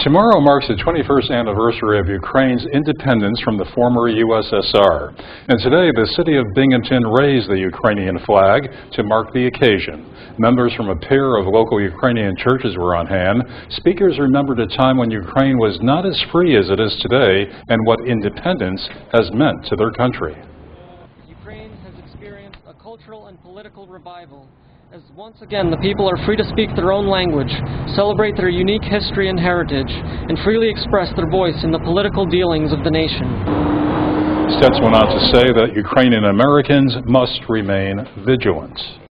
Tomorrow marks the 21st anniversary of Ukraine's independence from the former USSR. And today, the city of Binghamton raised the Ukrainian flag to mark the occasion. Members from a pair of local Ukrainian churches were on hand. Speakers remembered a time when Ukraine was not as free as it is today and what independence has meant to their country. Ukraine has experienced a cultural and political revival as once again the people are free to speak their own language, celebrate their unique history and heritage, and freely express their voice in the political dealings of the nation. Stetz went on to say that Ukrainian Americans must remain vigilant.